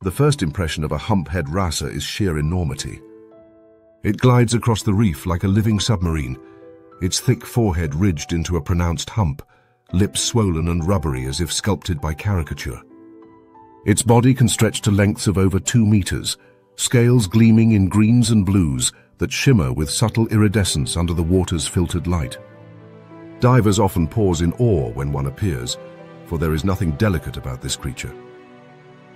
The first impression of a humphead wrasse is sheer enormity. It glides across the reef like a living submarine, its thick forehead ridged into a pronounced hump, lips swollen and rubbery as if sculpted by caricature. Its body can stretch to lengths of over two meters, scales gleaming in greens and blues that shimmer with subtle iridescence under the water's filtered light. Divers often pause in awe when one appears, for there is nothing delicate about this creature.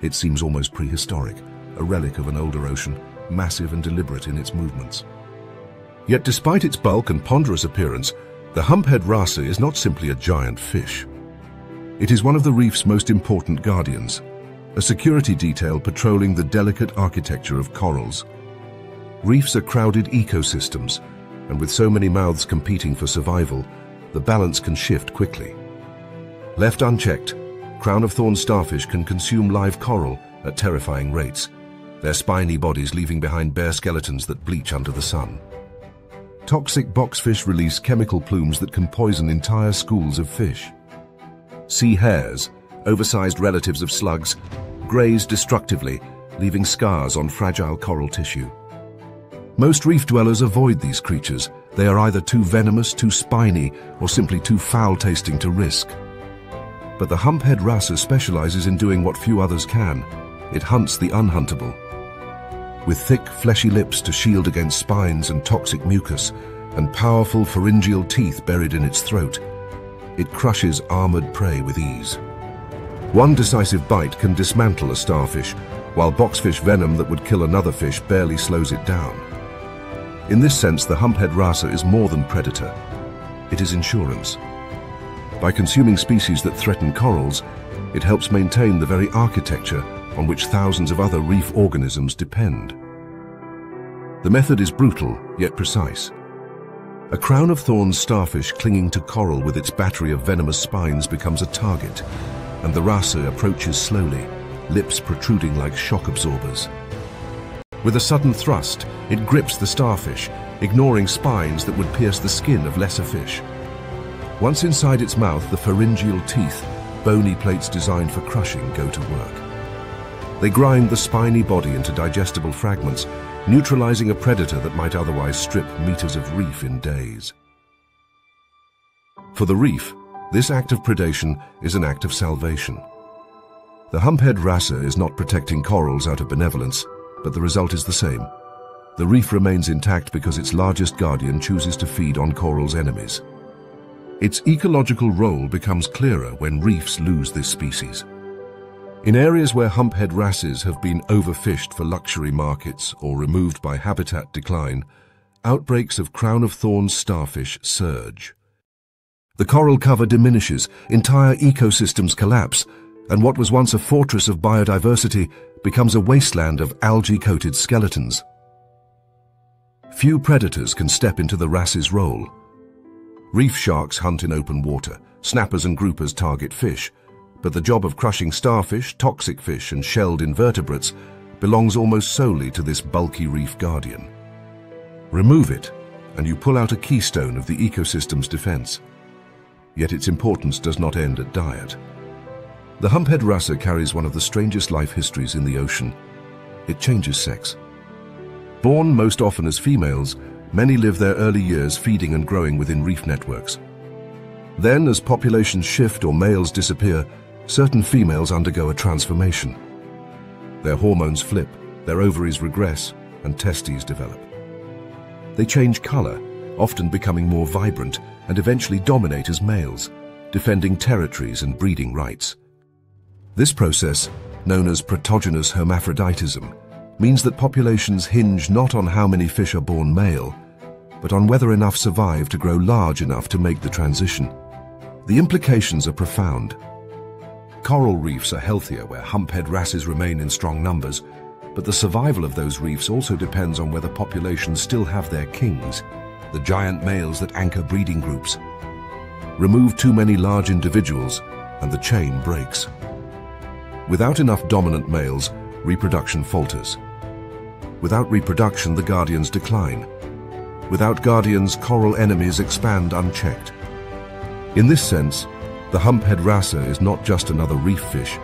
It seems almost prehistoric, a relic of an older ocean, massive and deliberate in its movements. Yet despite its bulk and ponderous appearance, the humphead wrasse is not simply a giant fish. It is one of the reef's most important guardians, a security detail patrolling the delicate architecture of corals. Reefs are crowded ecosystems, and with so many mouths competing for survival, the balance can shift quickly. Left unchecked, crown of thorns starfish can consume live coral at terrifying rates, their spiny bodies leaving behind bare skeletons that bleach under the sun. Toxic boxfish release chemical plumes that can poison entire schools of fish. Sea hares, oversized relatives of slugs, graze destructively, leaving scars on fragile coral tissue. Most reef dwellers avoid these creatures. They are either too venomous, too spiny, or simply too foul-tasting to risk. But the humphead wrasse specializes in doing what few others can. It hunts the unhuntable. With thick, fleshy lips to shield against spines and toxic mucus, and powerful pharyngeal teeth buried in its throat, it crushes armored prey with ease. One decisive bite can dismantle a starfish, while boxfish venom that would kill another fish barely slows it down. In this sense, the humphead wrasse is more than predator. It is insurance. By consuming species that threaten corals, it helps maintain the very architecture on which thousands of other reef organisms depend. The method is brutal, yet precise. A crown of thorns starfish clinging to coral with its battery of venomous spines becomes a target, and the wrasse approaches slowly, lips protruding like shock absorbers. With a sudden thrust, it grips the starfish, ignoring spines that would pierce the skin of lesser fish. Once inside its mouth, the pharyngeal teeth, bony plates designed for crushing, go to work. They grind the spiny body into digestible fragments, neutralizing a predator that might otherwise strip meters of reef in days. For the reef, this act of predation is an act of salvation. The humphead wrasse is not protecting corals out of benevolence, but the result is the same. The reef remains intact because its largest guardian chooses to feed on coral's enemies. Its ecological role becomes clearer when reefs lose this species. In areas where humphead wrasses have been overfished for luxury markets or removed by habitat decline, outbreaks of crown of thorns starfish surge. The coral cover diminishes, entire ecosystems collapse, and what was once a fortress of biodiversity becomes a wasteland of algae-coated skeletons. Few predators can step into the wrasse's role. Reef sharks hunt in open water, snappers and groupers target fish, but the job of crushing starfish, toxic fish and shelled invertebrates belongs almost solely to this bulky reef guardian. Remove it, and you pull out a keystone of the ecosystem's defense. Yet its importance does not end at diet. The humphead wrasse carries one of the strangest life histories in the ocean. It changes sex. Born most often as females, many live their early years feeding and growing within reef networks. Then, as populations shift or males disappear, certain females undergo a transformation. Their hormones flip, their ovaries regress, and testes develop. They change color, often becoming more vibrant, and eventually dominate as males, defending territories and breeding rights. This process, known as protogynous hermaphroditism, means that populations hinge not on how many fish are born male, but on whether enough survive to grow large enough to make the transition. The implications are profound. Coral reefs are healthier where humphead wrasses remain in strong numbers, but the survival of those reefs also depends on whether populations still have their kings, the giant males that anchor breeding groups. Remove too many large individuals and the chain breaks. Without enough dominant males, reproduction falters. Without reproduction, the guardians decline. Without guardians, coral enemies expand unchecked. In this sense, the humphead wrasse is not just another reef fish.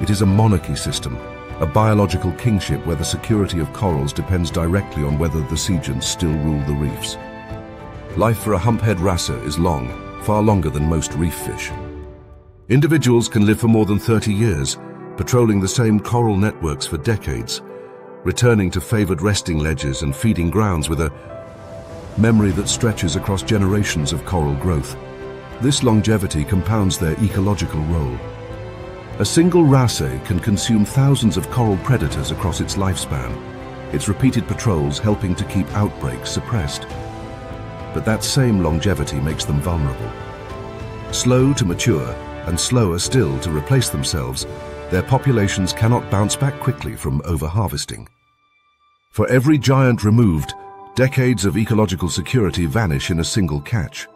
It is a monarchy system, a biological kingship where the security of corals depends directly on whether the coelacanths still rule the reefs. Life for a humphead wrasse is long, far longer than most reef fish. Individuals can live for more than 30 years, patrolling the same coral networks for decades, returning to favored resting ledges and feeding grounds with a memory that stretches across generations of coral growth. This longevity compounds their ecological role. A single wrasse can consume thousands of coral predators across its lifespan, its repeated patrols helping to keep outbreaks suppressed. But that same longevity makes them vulnerable. Slow to mature, and slower still to replace themselves, their populations cannot bounce back quickly from overharvesting. For every giant removed, decades of ecological security vanish in a single catch.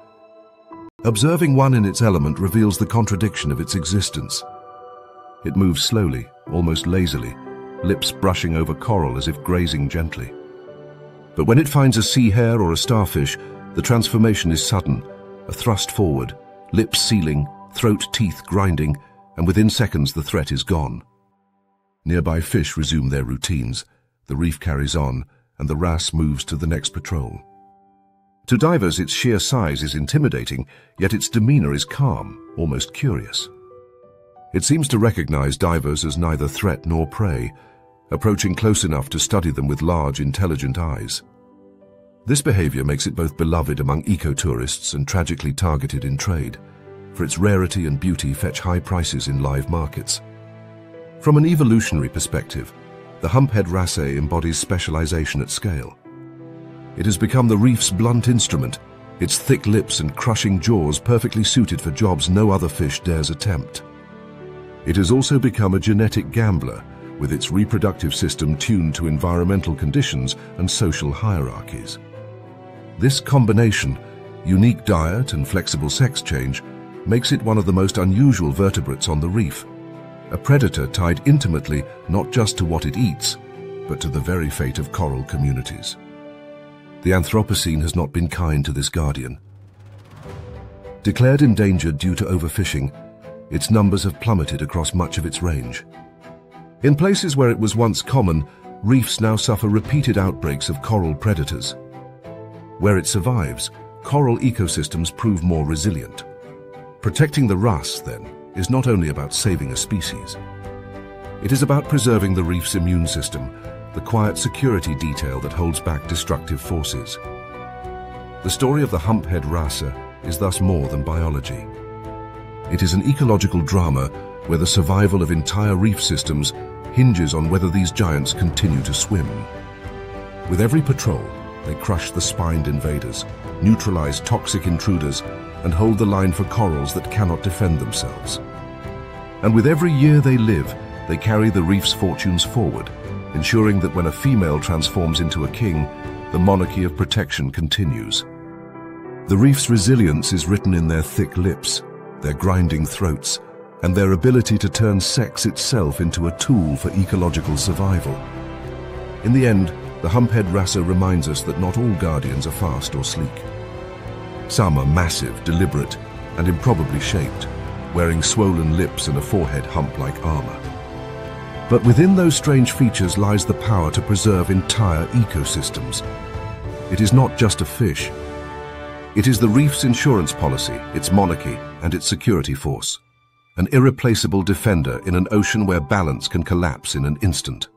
Observing one in its element reveals the contradiction of its existence. It moves slowly, almost lazily, lips brushing over coral as if grazing gently. But when it finds a sea hare or a starfish, the transformation is sudden, a thrust forward, lips sealing, throat teeth grinding, and within seconds the threat is gone. Nearby fish resume their routines, the reef carries on, and the wrasse moves to the next patrol. To divers, its sheer size is intimidating, yet its demeanor is calm, almost curious. It seems to recognize divers as neither threat nor prey, approaching close enough to study them with large, intelligent eyes. This behavior makes it both beloved among ecotourists and tragically targeted in trade for its rarity and beauty fetch high prices in live markets. From an evolutionary perspective, the humphead wrasse embodies specialization at scale. It has become the reef's blunt instrument, its thick lips and crushing jaws perfectly suited for jobs no other fish dares attempt. It has also become a genetic gambler, with its reproductive system tuned to environmental conditions and social hierarchies. This combination, unique diet and flexible sex change, makes it one of the most unusual vertebrates on the reef, a predator tied intimately not just to what it eats, but to the very fate of coral communities. The Anthropocene has not been kind to this guardian. Declared endangered due to overfishing, its numbers have plummeted across much of its range. In places where it was once common, reefs now suffer repeated outbreaks of coral predators. Where it survives, coral ecosystems prove more resilient. Protecting the wrasse, then, is not only about saving a species. It is about preserving the reef's immune system, the quiet security detail that holds back destructive forces. The story of the humphead wrasse is thus more than biology. It is an ecological drama where the survival of entire reef systems hinges on whether these giants continue to swim. With every patrol, they crush the spined invaders, neutralize toxic intruders, and hold the line for corals that cannot defend themselves. And with every year they live, they carry the reef's fortunes forward, ensuring that when a female transforms into a king, the monarchy of protection continues. The reef's resilience is written in their thick lips, their grinding throats, and their ability to turn sex itself into a tool for ecological survival. In the end, the humphead wrasse reminds us that not all guardians are fast or sleek. Some are massive, deliberate, and improbably shaped, wearing swollen lips and a forehead hump like armor. But within those strange features lies the power to preserve entire ecosystems. It is not just a fish. It is the reef's insurance policy, its monarchy, and its security force. An irreplaceable defender in an ocean where balance can collapse in an instant.